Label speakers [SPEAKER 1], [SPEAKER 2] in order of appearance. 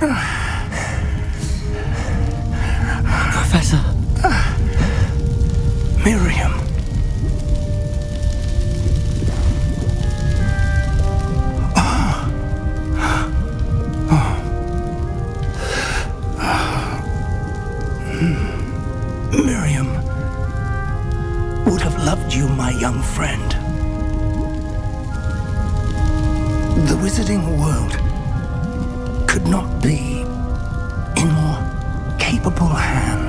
[SPEAKER 1] Professor.
[SPEAKER 2] Miriam. Miriam would have loved you, my young friend. The wizarding world could not be in more capable hands.